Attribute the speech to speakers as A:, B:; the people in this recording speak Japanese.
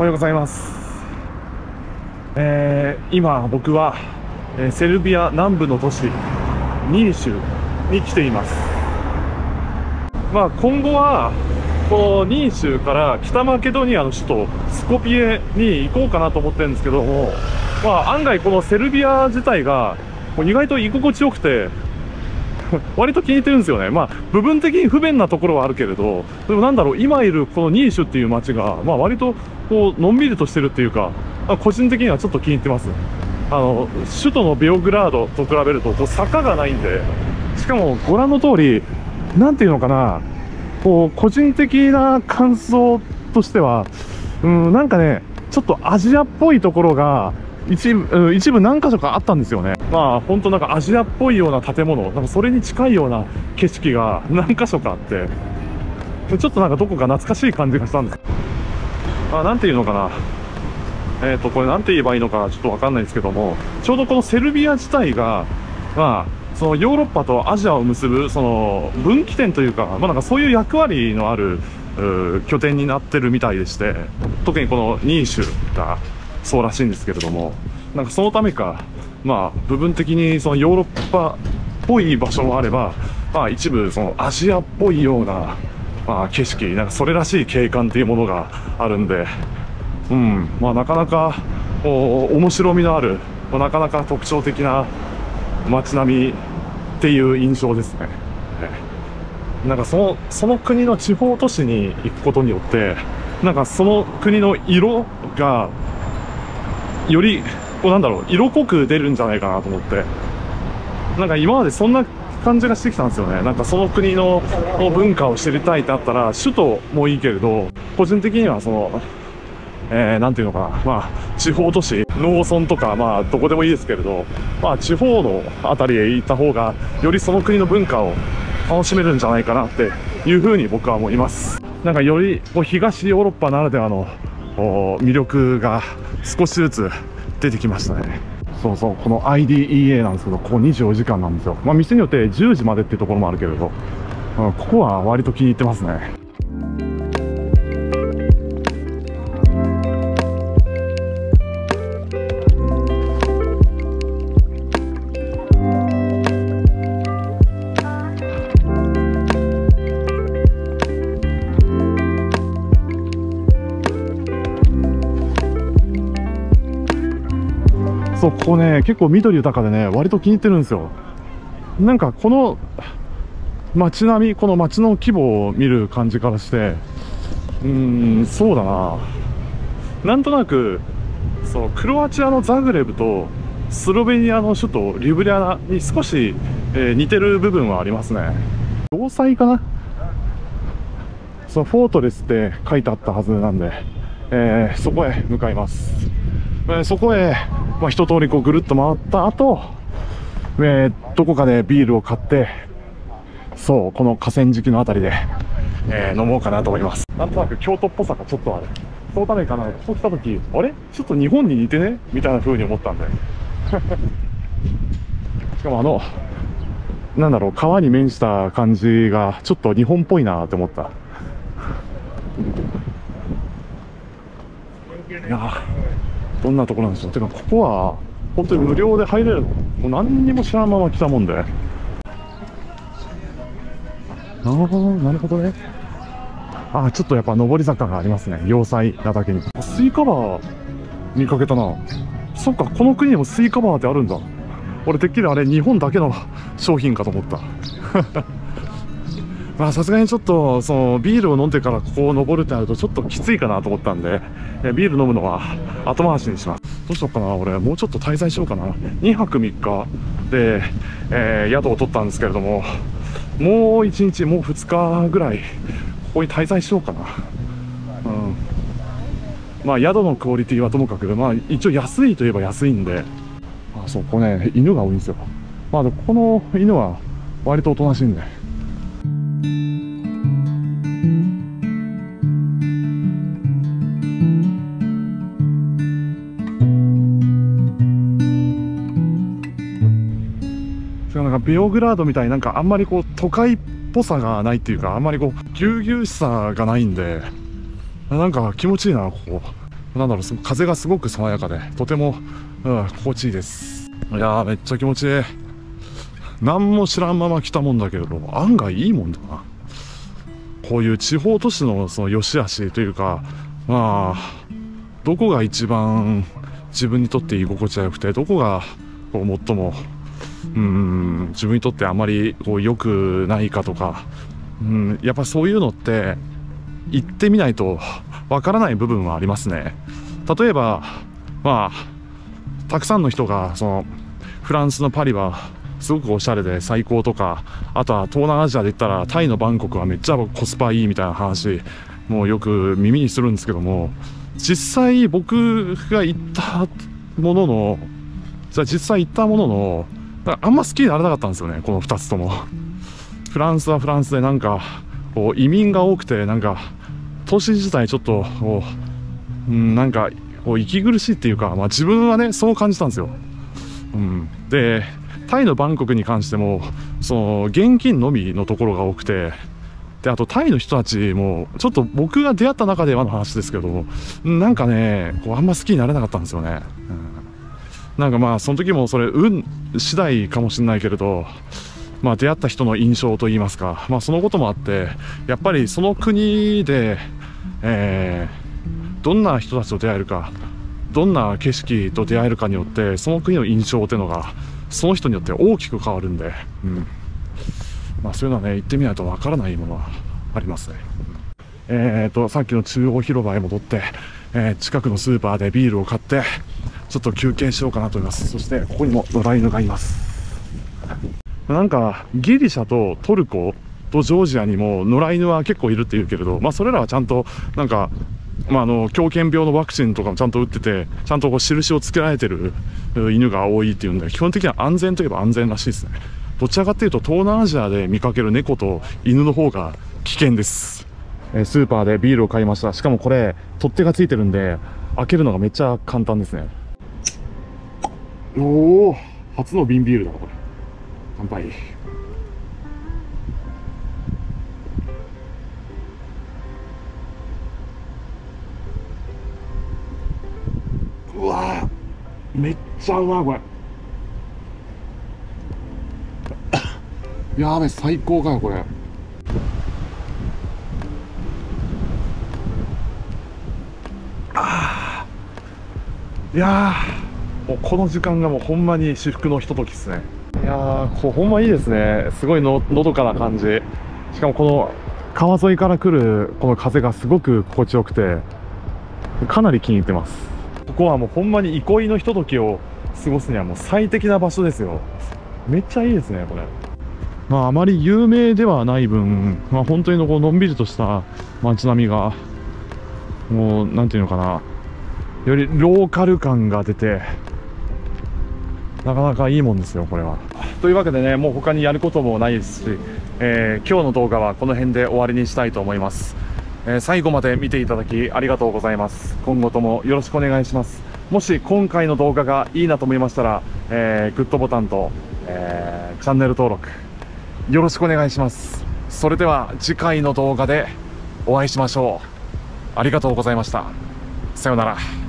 A: おはようございます。えー今僕は、えセルビア南部の都市ニーシュに来ています。まあ今後はこのニーシュから北マケドニアの首都スコピエに行こうかなと思ってるんですけども、まあ案外このセルビア自体が意外と居心地よくて 割と気に入ってるんですよね。まあ、部分的に不便なところはあるけれど、でもなんだろう、今いるこのニーシュっていう街が、まあ割とこう、のんびりとしてるっていうか、個人的にはちょっと気に入ってます。あの、首都のベオグラードと比べると、こう坂がないんで、しかもご覧の通り、なんていうのかな、こう、個人的な感想としては、うん、なんかね、ちょっとアジアっぽいところが、一部、一部何箇所かあったんですよね。まあ、本当なんかアジアっぽいような建物、なんかそれに近いような景色が何箇所かあって、ちょっとなんかどこか懐かしい感じがしたんです。あ、なんていうのかな。えっ、と、これなんて言えばいいのかちょっとわかんないですけども、ちょうどこのセルビア自体が、まあ、そのヨーロッパとアジアを結ぶ、その分岐点というか、まあなんかそういう役割のある、拠点になってるみたいでして、特にこのニーシュがそうらしいんですけれども、なんかそのためか、まあ部分的にそのヨーロッパっぽい場所もあれば、まあ一部そのアジアっぽいような、まあ景色、なんかそれらしい景観っていうものがあるんで、うん、まあなかなか、お面白みのある、まあなかなか特徴的な街並みっていう印象ですね。なんかその、その国の地方都市に行くことによって、なんかその国の色が、より、こうなんだろう、色濃く出るんじゃないかなと思って、なんか今までそんな感じがしてきたんですよね。なんかその国の文化を知りたいってあったら、首都もいいけれど、個人的にはその、えー、なんていうのかな、まあ、地方都市、農村とか、まあ、どこでもいいですけれど、まあ、地方のあたりへ行った方が、よりその国の文化を楽しめるんじゃないかなっていうふうに僕は思います。なんかよりこう東ヨーロッパならではの魅力が少しずつ出てきましたね。そうそう、この IDEA なんですけど、ここ24時間なんですよ。まあ、店によって10時までっていうところもあるけれど、うんここは割と気に入ってますね。そう、ここね、結構緑豊かでね、割と気に入ってるんですよ。なんかこの街並み、この街の規模を見る感じからして、うーん、そうだな。なんとなく、そう、クロアチアのザグレブとスロベニアの首都リュブリャナに少し、えー似てる部分はありますね。要塞かな？そのフォートレスって書いてあったはずなんで、えーそこへ向かいます。えそこへ、まあ、一通りこうぐるっと回った後、えーどこかでビールを買って、そう、この河川敷のあたりで、えー飲もうかなと思います。なんとなく京都っぽさがちょっとある。そのためかな、ここ来た時、あれ？ちょっと日本に似てね？みたいな風に思ったんで。しかもあの、なんだろう、川に面した感じが、ちょっと日本っぽいなって思った。いやどんなところなんでしょう。てか、ここは、本当に無料で入れるもう何にも知らんまま来たもんで。なるほど、なるほどね。あー、ちょっとやっぱ上り坂がありますね。要塞なだけに。スイカバー見かけたな。そっか、この国にもスイカバーってあるんだ。俺てっきりあれ日本だけの商品かと思った。まあさすがにちょっとそのビールを飲んでからここを登るってなるとちょっときついかなと思ったんでえビール飲むのは後回しにします。どうしようかな俺。もうちょっと滞在しようかな。2泊3日で、えー宿を取ったんですけれどももう1日もう2日ぐらいここに滞在しようかな。うん。まあ宿のクオリティはともかくまあ一応安いといえば安いんで。あそうここね犬が多いんですよ。まあこの犬は割とおとなしいんで。ベオグラードみたいになんかあんまりこう都会っぽさがないっていうかあんまりこうぎゅうぎゅうしさがないんでなんか気持ちいいなここなんだろう、風がすごく爽やかで、とても、うん、心地いいです。いやー、めっちゃ気持ちいい。何も知らんまま来たもんだけれど、案外いいもんだな。こういう地方都市のその良し悪しというか、まあ、どこが一番自分にとって居心地が良くて、どこがこう最も、うん、自分にとってあまりこう良くないかとか、うん、やっぱそういうのって行ってみないとわからない部分はありますね。例えば、まあ、たくさんの人がそのフランスのパリはすごくおしゃれで最高とか、あとは東南アジアで言ったらタイのバンコクはめっちゃコスパいいみたいな話、もうよく耳にするんですけども、実際僕が行ったものの、じゃあ実際行ったものの、だからあんま好きにならなかったんですよね、この2つとも。フランスはフランスでなんか、こう移民が多くて、なんか、都市自体ちょっと、こう、うん、なんか、こう息苦しいっていうか、まあ自分はね、そう感じたんですよ。うん。で、タイのバンコクに関しても、その、現金のみのところが多くて、で、あとタイの人たちも、ちょっと僕が出会った中ではの話ですけど、なんかね、こうあんま好きになれなかったんですよね。うんなんかまあ、その時もそれ、運次第かもしれないけれど、まあ出会った人の印象といいますか、まあそのこともあって、やっぱりその国で、えー、どんな人たちと出会えるか、どんな景色と出会えるかによって、その国の印象っていうのが、その人によって大きく変わるんで、うん。まあそういうのはね、行ってみないとわからないものはありますね。えーと、さっきの中央広場へ戻って、えー近くのスーパーでビールを買って、ちょっと休憩しようかなと思います。そして、ここにも野良犬がいます。なんか、ギリシャとトルコとジョージアにも野良犬は結構いるって言うけれど、まあそれらはちゃんと、なんか、まああの、狂犬病のワクチンとかもちゃんと打ってて、ちゃんとこう印をつけられてる犬が多いっていうんで、基本的には安全といえば安全らしいですね。どちらかっていうと、東南アジアで見かける猫と犬の方が危険です。スーパーでビールを買いました。しかもこれ、取っ手がついてるんで、開けるのがめっちゃ簡単ですね。おお初の瓶ビールだな、これ。乾杯。うわめっちゃうまい、これ。やべ、最高かよ、これあ。いや、もうこの時間がもうほんまに至福のひとときですね。いやー、こうほんまいいですね。すごいののどかな感じ。しかもこの川沿いから来るこの風がすごく心地よくて、かなり気に入ってます。ここはもうほんまに憩いのひとときを過ごすにはもう最適な場所ですよ。めっちゃいいですね、これ。まあ、あまり有名ではない分、まあ、本当にのこうのんびりとした街並みが、もう、なんていうのかな、よりローカル感が出て、なかなかいいもんですよ、これは。というわけでね、もう他にやることもないですし、えー今日の動画はこの辺で終わりにしたいと思います。えー最後まで見ていただきありがとうございます。今後ともよろしくお願いします。もし今回の動画がいいなと思いましたら、えーグッドボタンと、えーチャンネル登録、よろしくお願いします。それでは次回の動画でお会いしましょう。ありがとうございました。さようなら。